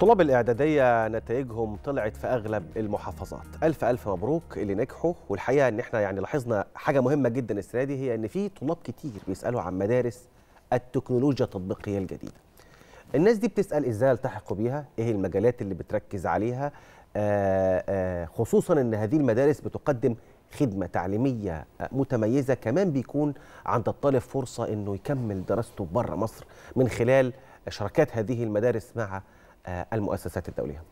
طلاب الإعدادية نتائجهم طلعت في أغلب المحافظات. ألف ألف مبروك اللي نجحوا والحقيقة إن إحنا يعني لاحظنا حاجة مهمة جدا السنة دي هي إن في طلاب كتير بيسألوا عن مدارس التكنولوجيا التطبيقية الجديدة. الناس دي بتسأل إزاي التحقوا بيها؟ إيه المجالات اللي بتركز عليها؟ آآ آآ خصوصا إن هذه المدارس بتقدم خدمة تعليمية متميزة كمان بيكون عند الطالب فرصة إنه يكمل دراسته بره مصر من خلال شراكات هذه المدارس مع المؤسسات الدولية.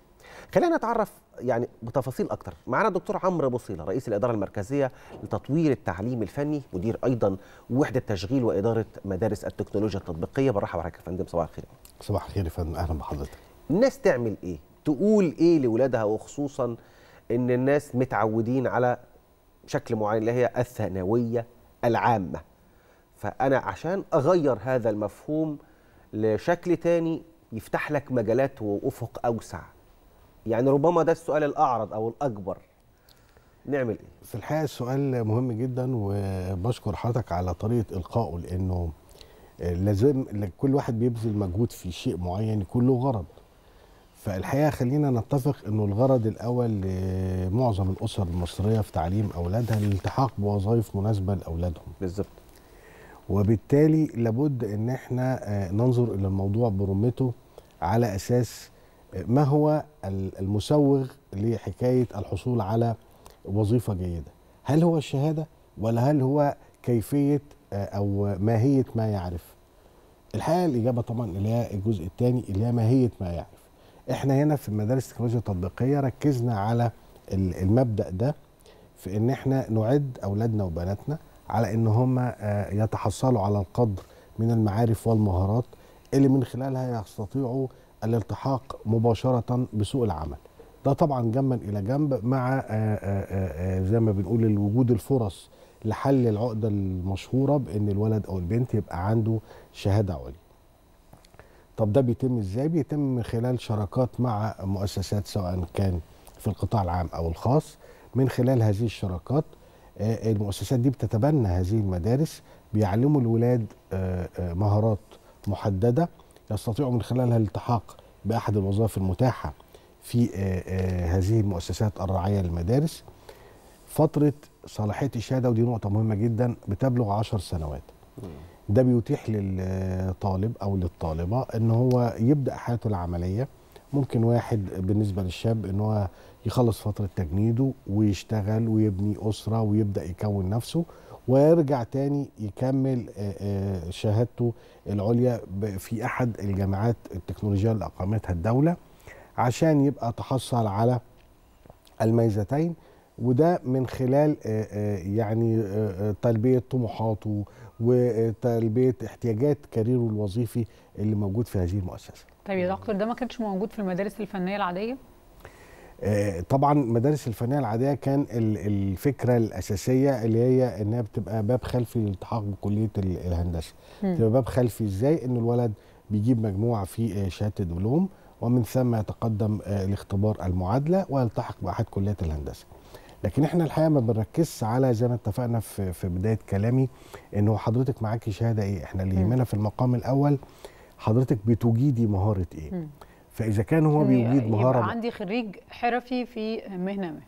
خلينا نتعرف يعني بتفاصيل أكتر. معنا الدكتور عمرو بوصيلة رئيس الإدارة المركزية لتطوير التعليم الفني مدير أيضا وحدة تشغيل وإدارة مدارس التكنولوجيا التطبيقية. برحب بحضرتك يا فندم. صباح الخير. صباح الخير يا فندم. أهلا بحضرتك. الناس تعمل إيه؟ تقول إيه لاولادها وخصوصا إن الناس متعودين على شكل معين اللي هي الثانوية العامة. فأنا عشان أغير هذا المفهوم لشكل تاني يفتح لك مجالات وأفق أوسع. يعني ربما ده السؤال الأعرض أو الأكبر. نعمل إيه؟ في الحقيقة السؤال مهم جدا وبشكر حضرتك على طريقة إلقائه لأنه لازم كل واحد بيبذل مجهود في شيء معين يكون له غرض. فالحقيقة خلينا نتفق إنه الغرض الأول لمعظم الأسر المصرية في تعليم أولادها الالتحاق بوظائف مناسبة لأولادهم. بالظبط. وبالتالي لابد إن إحنا ننظر إلى الموضوع برمته على أساس ما هو المسوغ لحكاية الحصول على وظيفة جيدة. هل هو الشهادة ولا هل هو كيفية أو ماهية ما يعرف؟ الحقيقة الإجابة طبعا اللي هي الجزء الثاني اللي هي ماهية ما يعرف. إحنا هنا في مدارس التكنولوجيا التطبيقية ركزنا على المبدأ ده في إن إحنا نعد أولادنا وبناتنا على إن هم يتحصلوا على القدر من المعارف والمهارات اللي من خلالها يستطيعوا الالتحاق مباشرة بسوق العمل. ده طبعا جنبا إلى جنب مع زي ما بنقول وجود الفرص لحل العقدة المشهورة بأن الولد أو البنت يبقى عنده شهادة عليا طب ده بيتم إزاي؟ بيتم من خلال شراكات مع مؤسسات سواء كان في القطاع العام أو الخاص. من خلال هذه الشراكات المؤسسات دي بتتبنى هذه المدارس بيعلموا الولاد مهارات محددة يستطيعوا من خلالها الالتحاق بأحد الوظائف المتاحة في هذه المؤسسات الراعيه للمدارس. فترة صلاحية الشهاده ودي نقطة مهمة جدا بتبلغ 10 سنوات. ده بيتيح للطالب أو للطالبة إن هو يبدأ حياته العملية. ممكن واحد بالنسبة للشاب إن هو يخلص فترة تجنيده ويشتغل ويبني أسرة ويبدأ يكون نفسه. ويرجع تاني يكمل شهادته العليا في أحد الجامعات التكنولوجية اللي أقامتها الدولة عشان يبقى تحصل على الميزتين وده من خلال يعني تلبية طموحاته وتلبية احتياجات كاريره الوظيفي اللي موجود في هذه المؤسسة. طيب يا دكتور ده ما كانش موجود في المدارس الفنية العادية؟ طبعا مدارس الفنية العادية كان الفكرة الأساسية اللي هي إنها بتبقى باب خلفي للالتحاق بكلية الهندسة. بتبقى باب خلفي إزاي؟ إن الولد بيجيب مجموعة في شهادة الدبلوم ومن ثم يتقدم لاختبار المعادلة ويلتحق بأحد كليات الهندسة. لكن إحنا الحقيقة ما بنركزش على زي ما اتفقنا في في بداية كلامي انه حضرتك معاكي شهادة إيه؟ إحنا اللي يهمنا في المقام الأول حضرتك بتجيدي مهارة إيه. فإذا كان هو بيجيد مهارة يبقى عندي خريج حرفي في مهنة ما.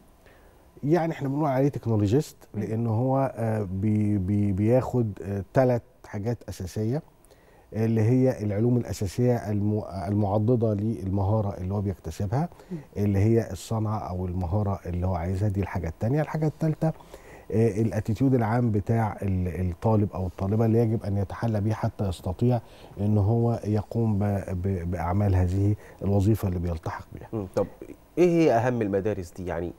يعني إحنا بنقول عليه technologist لأن هو بي بي بياخد ثلاث حاجات أساسية اللي هي العلوم الأساسية المعضدة للمهارة اللي هو بيكتسبها اللي هي الصنعة أو المهارة اللي هو عايزها دي الحاجة الثانية الحاجة الثالثه الاتيتيود العام بتاع الطالب أو الطالبة اللي يجب أن يتحلى به حتى يستطيع إن هو يقوم بأعمال هذه الوظيفة اللي بيلتحق بها. طب إيه هي أهم المدارس دي يعني؟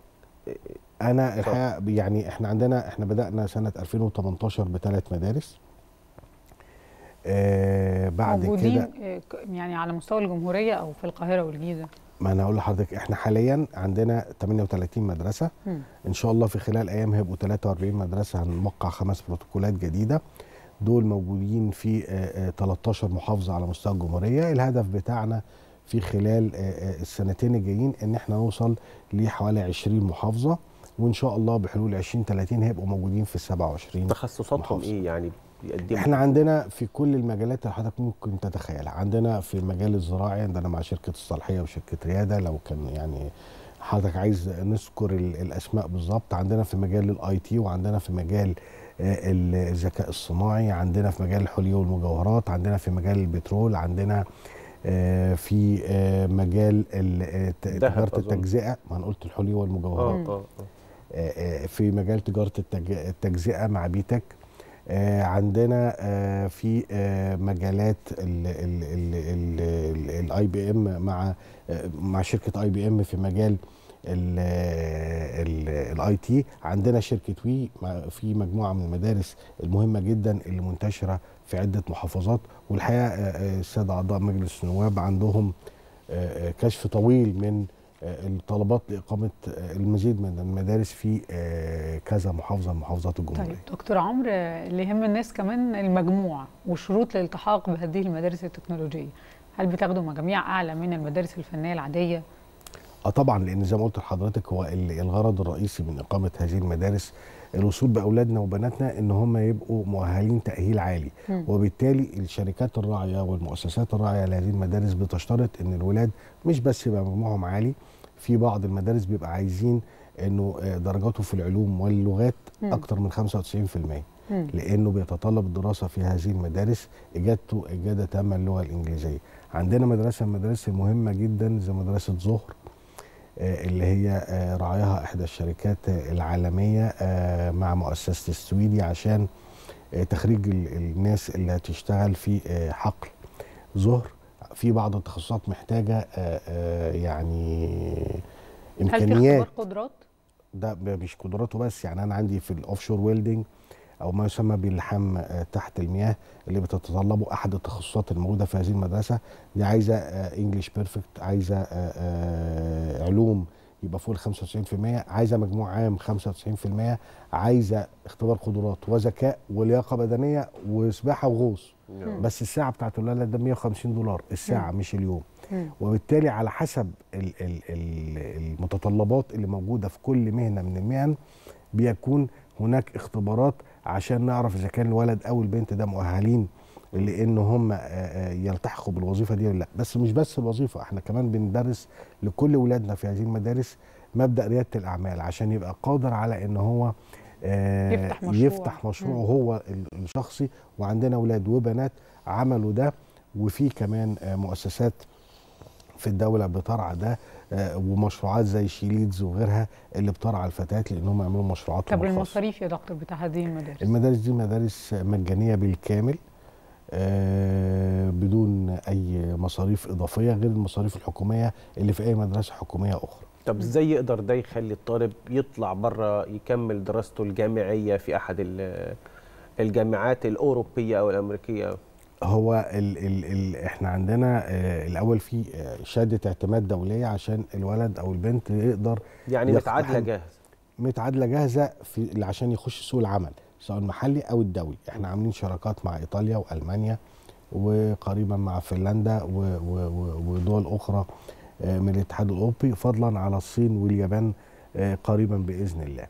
أنا الحقيقة يعني إحنا عندنا إحنا بدأنا سنة 2018 بثلاث مدارس. آه بعد كده يعني على مستوى الجمهورية أو في القاهرة والجيزة؟ ما أنا أقول لحضرتك إحنا حاليا عندنا 38 مدرسة. م. إن شاء الله في خلال أيام هيبقوا 43 مدرسة هنوقع خمس بروتوكولات جديدة. دول موجودين في 13 محافظة على مستوى الجمهورية. الهدف بتاعنا في خلال السنتين الجايين إن إحنا نوصل لحوالي 20 محافظة. وإن شاء الله بحلول 2030 هيبقوا موجودين في ال 27 تخصصاتهم إيه يعني؟ بيقدموا. إحنا عندنا في كل المجالات اللي حضرتك ممكن تتخيلها. عندنا في المجال الزراعي عندنا مع شركة الصالحيه وشركة ريادة لو كان يعني حضرتك عايز نذكر ال- الأسماء بالظبط. عندنا في مجال الآي تي وعندنا في مجال آه، ال- الذكاء الصناعي عندنا في مجال الحلي والمجوهرات عندنا في مجال البترول عندنا آه، في آه، مجال تجارة. التجزئة. ما أنا قلت الحلي والمجوهرات. في مجال تجارة التج- التجزئة مع بيتك. آه، عندنا آه، في آه، مجالات ال IBM مع آه، مع شركة IBM في مجال ال IT عندنا شركة WE في مجموعة من المدارس المهمة جدا اللي منتشرة في عدة محافظات. والحقيقة آه، آه، السادة أعضاء مجلس النواب عندهم آه، آه، كشف طويل من آه، الطلبات لإقامة آه، المزيد من المدارس في آه، كذا محافظة من محافظات الجمهورية. طيب دكتور عمرو اللي يهم الناس كمان المجموع وشروط الالتحاق بهذه المدارس التكنولوجية. هل بتاخدوا مجاميع أعلى من المدارس الفنية العادية؟ آه طبعا لأن زي ما قلت لحضرتك هو ال- الغرض الرئيسي من إقامة هذه المدارس الوصول بأولادنا وبناتنا إن هم يبقوا مؤهلين تأهيل عالي مم. وبالتالي الشركات الراعية والمؤسسات الراعية لهذه المدارس بتشترط إن الولاد مش بس يبقى مجموعهم عالي في بعض المدارس بيبقى عايزين إنه آه، درجاته في العلوم واللغات مم. أكتر من 95% مم. لأنه بيتطلب الدراسه في هذه المدارس اجادته اجاده تامه اللغة الإنجليزية. عندنا مدرسة من المدارس المهمه جدا زي مدرسة ظهر اللي هي آه، راعيها إحدى الشركات آه، العالمية آه، مع مؤسسة السويدي عشان آه، تخريج ال- الناس اللي هتشتغل في آه، حقل ظهر. في بعض التخصصات محتاجة آه، آه، يعني هل في إمكانيات. اختبار قدرات؟ ده مش قدراته بس يعني أنا عندي في ال offshore welding أو ما يسمى باللحام آه، تحت المياه اللي بتتطلبه أحد التخصصات الموجودة في هذه المدرسة دي عايزة انجلش بيرفكت عايزة آه، آه، علوم يبقى فوق ال 95% عايزة مجموع عام 95% عايزة اختبار قدرات وذكاء ولياقة بدنية وسباحة وغوص نعم. بس الساعة بتاعت الولد ده 150 دولار الساعة مش اليوم مم. وبالتالي على حسب ال- ال- ال- المتطلبات اللي موجودة في كل مهنة من المهن بيكون هناك اختبارات عشان نعرف إذا كان الولد أو البنت ده مؤهلين لأن هم آه، آه، يلتحقوا بالوظيفة دي ولا لأ. بس مش بس الوظيفة إحنا كمان بندرس لكل ولادنا في هذه المدارس مبدأ ريادة الأعمال عشان يبقى قادر على إن هو آه، يفتح مشروع. يفتح مشروعه هو ال- الشخصي. وعندنا أولاد وبنات عملوا ده. وفي كمان مؤسسات في الدولة بترعى ده. ومشروعات زي شيليدز وغيرها اللي بترعى الفتيات لأن هم يعملوا مشروعات طب المصاريف يا دكتور بتاع هذه المدارس؟ المدارس دي مدارس مجانية بالكامل آه، بدون أي مصاريف إضافية غير المصاريف الحكومية اللي في أي مدرسة حكومية أخرى. طب إزاي يقدر ده يخلي الطالب يطلع بره يكمل دراسته الجامعية في أحد ال- الجامعات الأوروبية أو الأمريكية؟ هو ال ال ال إحنا عندنا آه، الأول في آه، شهادة اعتماد دولية عشان الولد أو البنت يقدر يعني متعادلة جاهزة. متعادلة جاهزة في عشان يخش سوق العمل سواء المحلي أو الدولي. إحنا عاملين شراكات مع إيطاليا وألمانيا وقريبا مع فنلندا ودول أخرى آه، من الاتحاد الأوروبي فضلا على الصين واليابان قريبا بإذن الله.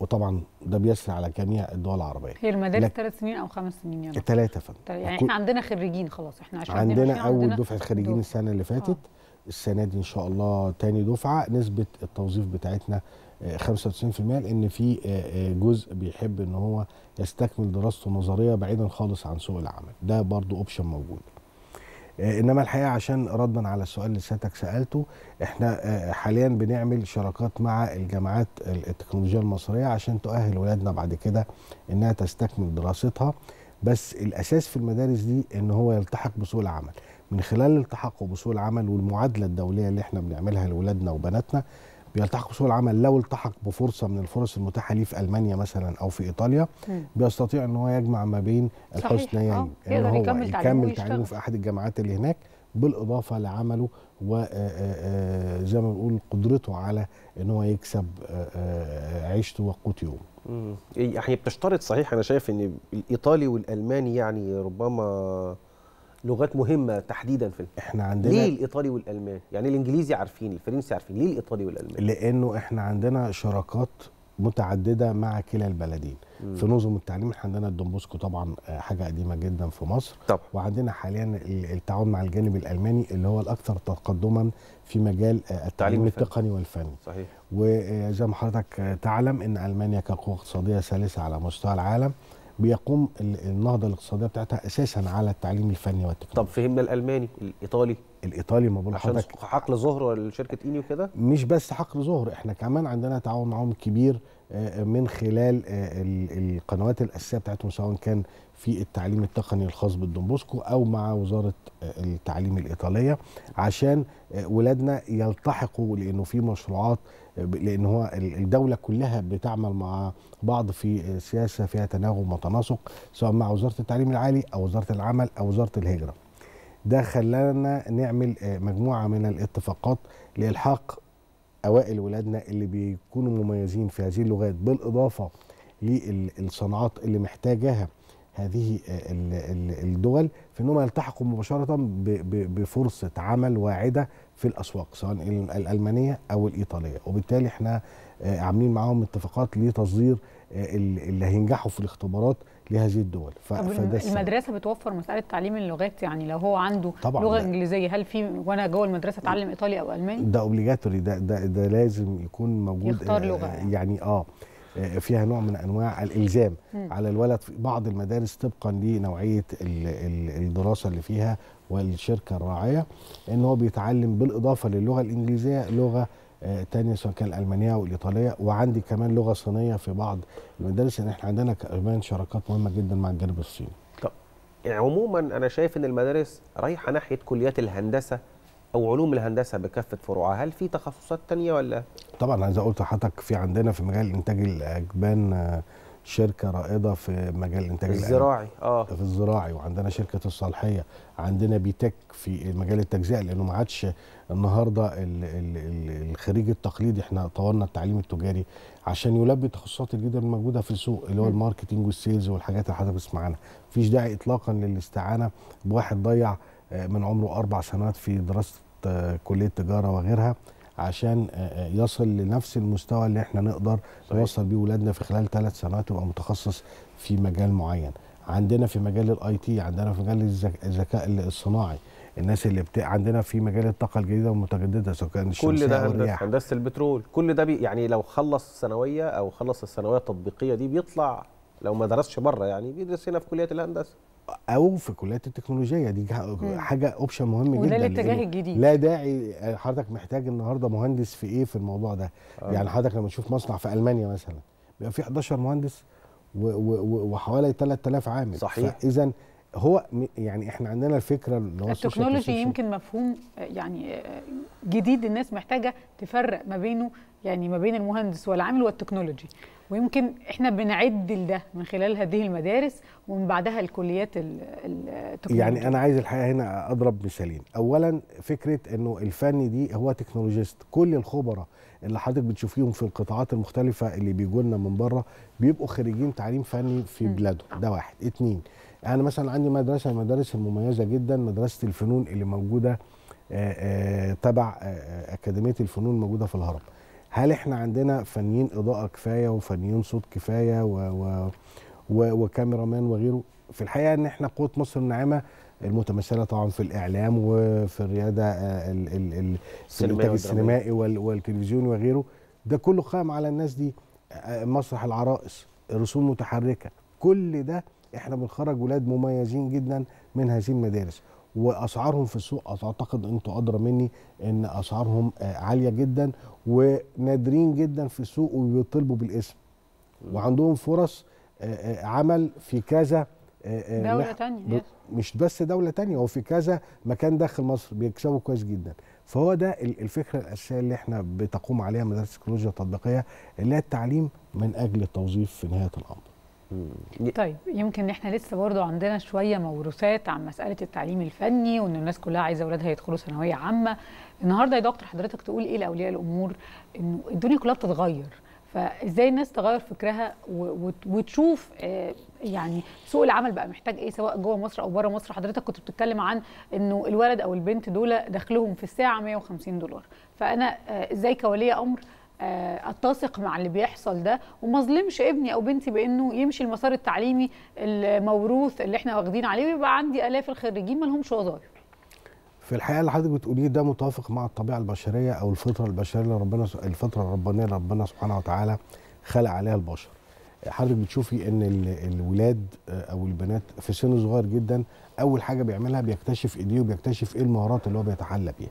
وطبعا ده بيسري على جميع الدول العربية. هي المدارس ثلاث سنين أو خمس سنين يا دكتور الثلاثه فن يعني إحنا عندنا خريجين خلاص إحنا 20 عندنا أول دفعة خريجين دفعة. السنة اللي فاتت. السنة دي إن شاء الله تاني دفعة. نسبة التوظيف بتاعتنا آه، 95% لأن في آه، آه، جزء بيحب إن هو يستكمل دراسته النظرية بعيدا خالص عن سوق العمل. ده برضو اوبشن موجود. آه، إنما الحقيقة عشان ردا على السؤال اللي سيادتك سألته إحنا آه، حاليا بنعمل شراكات مع الجامعات التكنولوجية المصرية عشان تؤهل ولادنا بعد كده إنها تستكمل دراستها. بس الأساس في المدارس دي إن هو يلتحق بسوق العمل. من خلال التحقه بسوق العمل والمعادلة الدولية اللي إحنا بنعملها لاولادنا وبناتنا بيلتحق بسوق العمل لو التحق بفرصة من الفرص المتاحة ليه في ألمانيا مثلا أو في إيطاليا مم. بيستطيع إن هو يجمع ما بين. الحسنيين آه، ان يقدر هو يكمل تعليمه. تعليمه في أحد الجامعات اللي هناك بالإضافة لعمله وزي ما بنقول قدرته على إن هو يكسب آه، آه، عيشته وقوت يومه. يعني بتشترط صحيح أنا شايف إن الإيطالي والألماني يعني ربما لغات مهمة تحديدا في إحنا عندنا ليه الإيطالي والالماني يعني الإنجليزي عارفين الفرنسي عارفين ليه الإيطالي والالماني لأنه إحنا عندنا شراكات متعددة مع كلا البلدين. في نظم التعليم إحنا عندنا الدومبوسكو طبعا آه، حاجة قديمة جدا في مصر. طبعا وعندنا حاليا ال- التعاون مع الجانب الألماني اللي هو الأكثر تقدما في مجال آه، التعليم. التقني والفني. صحيح. وزي ما حضرتك تعلم إن ألمانيا كقوة اقتصادية ثالثة على مستوى العالم. بيقوم ال- النهضة الاقتصادية بتاعتها أساسا على التعليم الفني والتكنولوجي. طب فهمنا الألماني الإيطالي الإيطالي ما بقول عشان لحضرتك حقل ظهر لشركه Eni وكده؟ مش بس حقل ظهر إحنا كمان عندنا تعاون معاهم كبير آه، من خلال آه، ال- القنوات الأساسية بتاعتهم سواء كان في التعليم التقني الخاص بالدون بوسكو أو مع وزارة آه، التعليم الإيطالية عشان ولادنا يلتحقوا لأنه في مشروعات لأن هو ال- الدولة كلها بتعمل مع بعض في سياسة فيها تناغم وتناسق سواء مع وزارة التعليم العالي أو وزارة العمل أو وزارة الهجرة. ده خلانا نعمل آه، مجموعة من الاتفاقات لإلحاق أوائل ولادنا اللي بيكونوا مميزين في هذه اللغات بالإضافة للصناعات اللي محتاجاها هذه آه، ال- ال- الدول في إنهم يلتحقوا مباشرة بفرصة عمل واعدة في الأسواق سواء ال- الألمانية أو الإيطالية. وبالتالي إحنا آه، عاملين معاهم اتفاقات لتصدير ال- اللي هينجحوا في الاختبارات لهذه الدول فده. المدرسة بتوفر مساله تعليم اللغات يعني لو هو عنده طبعاً، لغة. إنجليزية هل في وأنا جوه المدرسة أتعلم إيطالي أو ألماني ده اوبليجاتوري ده, ده ده لازم يكون موجود يختار لغة آه، يعني. يعني آه آه، فيها نوع من أنواع الإلزام مم. على الولد في بعض المدارس طبقا لنوعية ال- ال- الدراسة اللي فيها والشركة الراعية إن هو بيتعلم بالإضافة للغة الإنجليزية لغة تانية سواء كان الالمانيه أو الايطاليه وعندي كمان لغة صينية في بعض المدارس ان إحنا عندنا كمان شراكات مهمة جدا مع الجانب الصيني. طب يعني عموما أنا شايف إن المدارس رايحة ناحية كليات الهندسة أو علوم الهندسة بكافة فروعها. هل في تخصصات تانية ولا؟ طبعا عايز أقول لحضرتك في عندنا في مجال إنتاج الأجبان آه، شركة رائدة في مجال إنتاج الأجبان. الزراعي آه في الزراعي وعندنا شركة الصالحية عندنا B.TECH في مجال التجزئة لأنه ما عادش النهارده ال- ال- ال- الخريج التقليدي إحنا طورنا التعليم التجاري عشان يلبي التخصصات الجديدة الموجودة في السوق اللي هو مم. ال marketing وال sales والحاجات اللي حضرتك بتسمع عنها مفيش داعي اطلاقا للاستعانة بواحد ضيع آه، من عمره أربع سنوات في دراسة آه، كلية تجارة وغيرها عشان آه، آه، يصل لنفس المستوى اللي إحنا نقدر صحيح. نوصل بيه ولادنا في خلال ثلاث سنوات يبقى متخصص في مجال معين. عندنا في مجال ال IT عندنا في مجال الذك- الذكاء الصناعي الناس اللي بت... عندنا في مجال الطاقة الجديدة والمتجددة سواء كان كل ده هندسة هندسة البترول كل ده بي يعني لو خلص الثانويه أو خلص الثانوية التطبيقية دي بيطلع لو ما درسش بره يعني بيدرس هنا في كلية الهندسة. أو في كليات التكنولوجية دي. حاجة option مهم وده جدا الاتجاه لأنه الجديد لا داعي حضرتك محتاج النهارده مهندس في إيه في الموضوع ده آه. يعني حضرتك لما تشوف مصنع في ألمانيا مثلا بيبقى فيه 11 مهندس وحوالي 3000 عامل صحيح. اذا هو يعني إحنا عندنا الفكرة اللي هو التكنولوجي. يمكن مفهوم يعني جديد الناس محتاجة تفرق ما بينه يعني ما بين المهندس والعامل والتكنولوجي. ويمكن إحنا بنعد لده من خلال هذه المدارس ومن بعدها الكليات ال- ال- التكنولوجية يعني أنا عايز الحقيقة هنا أضرب مثالين. اولا فكرة إنه الفني دي هو تكنولوجيست. كل الخبراء اللي حضرتك بتشوفيهم في القطاعات المختلفة اللي بيجوا لنا من بره بيبقوا خريجين تعليم فني في. بلادهم. ده واحد. اتنين أنا مثلا عندي مدرسة المدارس المميزة جدا مدرسة الفنون اللي موجودة آه، آه، تبع آه، أكاديمية الفنون موجودة في الهرم. هل إحنا عندنا فنيين إضاءة كفاية وفنيين صوت كفاية و و و وكاميرا مان وغيره؟ في الحقيقة إن إحنا قوة مصر الناعمة المتمثلة طبعا في الإعلام وفي الريادة ال- ال- ال- في الإنتاج. السينمائي وال- والتلفزيوني وغيره. ده كله قائم على الناس دي مسرح العرائس رسوم متحركة. كل ده إحنا بنخرج ولاد مميزين جدا من هذه المدارس وأسعارهم في السوق أعتقد أنتوا أدرى مني إن أسعارهم آه، عالية جدا ونادرين جدا في السوق وبيطلبوا بالاسم وعندهم فرص آه، آه، عمل في كذا دولة تانية يس. مش بس دولة تانية هو في كذا مكان داخل مصر بيكسبوا كويس جدا فهو ده ال- الفكرة الأساسية اللي إحنا بتقوم عليها مدارس التكنولوجيا التطبيقية اللي هي التعليم من أجل التوظيف في نهاية الأمر. طيب يمكن إحنا لسه برضو عندنا شوية موروثات عن مسألة التعليم الفني وإن الناس كلها عايزة أولادها يدخلوا ثانوية عامة. النهارده يا دكتور حضرتك تقول إيه لأولياء الأمور؟ إنه الدنيا كلها بتتغير. فإزاي الناس تغير فكرها وتشوف آه، يعني سوق العمل بقى محتاج إيه؟ سواء جوه مصر أو بره مصر. حضرتك كنت بتتكلم عن إنه الولد أو البنت دول دخلهم في الساعة 150 دولار. فأنا آه، إزاي كولي أمر اتسق مع اللي بيحصل ده وما اظلمش ابني أو بنتي بإنه يمشي المسار التعليمي الموروث اللي إحنا واخدين عليه ويبقى عندي آلاف الخريجين ما لهمش وظائف في الحقيقة اللي حضرتك بتقوليه ده متوافق مع الطبيعة البشرية أو الفطرة البشرية اللي ربنا الفطرة الربانية اللي ربنا سبحانه وتعالى خلق عليها البشر. حضرتك بتشوفي إن ال- الولاد آه، أو البنات في سن صغير جدا أول حاجة بيعملها بيكتشف ايديه وبيكتشف إيه المهارات اللي هو بيتحلى بيها.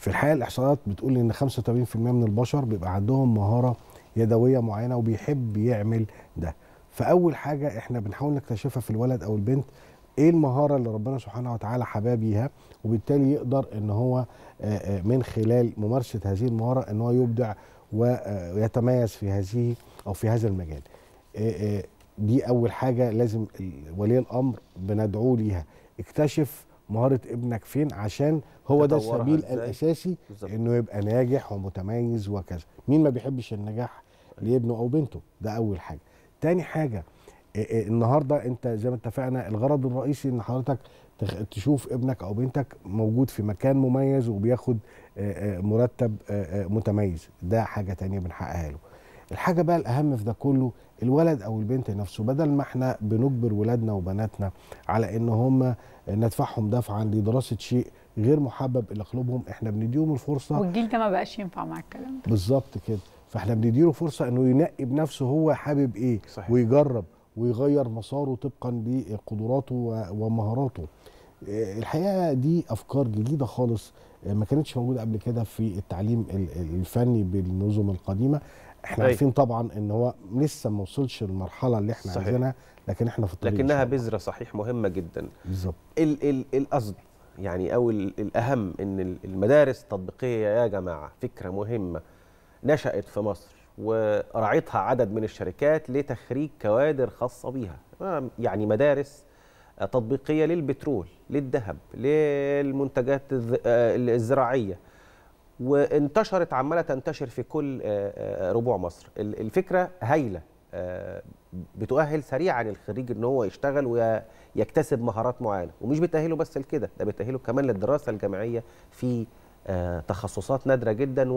في الحقيقة الإحصائيات بتقول إن 85% من البشر بيبقى عندهم مهارة يدوية معينة وبيحب يعمل ده. فأول حاجة إحنا بنحاول نكتشفها في الولد أو البنت إيه المهارة اللي ربنا سبحانه وتعالى حباه بيها وبالتالي يقدر إن هو آه، آه، من خلال ممارسة هذه المهارة إن هو يبدع ويتميز في هذه أو في هذا المجال. آه، آه، دي أول حاجة لازم ولي الأمر بندعوه ليها اكتشف مهارة ابنك فين عشان هو ده السبيل؟ الأساسي بالظبط. إنه يبقى ناجح ومتميز وكذا. مين ما بيحبش النجاح؟ لابنه أو بنته. ده أول حاجة. تاني حاجة النهارده أنت زي ما اتفقنا الغرض الرئيسي إن حضرتك تشوف ابنك أو بنتك موجود في مكان مميز وبياخد مرتب متميز. ده حاجة تانية بنحققها له. الحاجة بقى الأهم في ده كله الولد أو البنت نفسه بدل ما إحنا بنجبر ولادنا وبناتنا على إن هم ندفعهم دفعا لدراسة شيء غير محبب إلى قلوبهم إحنا بنديهم الفرصة والجيل ده ما بقاش ينفع مع الكلام ده. بالظبط كده. فإحنا بنديله فرصة إنه ينقي بنفسه هو حابب إيه صحيح. ويجرب ويغير مساره طبقا لقدراته ومهاراته. الحقيقة دي أفكار جديدة خالص ما كانتش موجودة قبل كده في التعليم ال- ال- الفني بالنظم القديمة. إحنا أيوة. عارفين طبعا إن هو لسه ما وصلش للمرحلة اللي إحنا صحيح. عايزينها لكن إحنا في الطريق لكنها. بذرة صحيح مهمة جدا بالظبط ال ال القصد يعني أو ال الأهم إن ال- المدارس التطبيقية يا جماعة فكرة مهمة نشأت في مصر ورعتها عدد من الشركات لتخريج كوادر خاصة بيها آه، يعني مدارس تطبيقية للبترول للذهب للمنتجات آه، الزراعية وانتشرت عمالة تنتشر في كل آه، آه، ربوع مصر. ال- الفكرة هايلة آه، بتؤهل سريعا الخريج إن هو يشتغل ويكتسب مهارات معينة. ومش بتأهله بس لكده ده بتأهله كمان للدراسة الجامعية في تخصصات نادرة جدا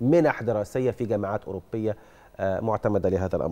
ومنح دراسية في جامعات أوروبية معتمدة لهذا الأمر.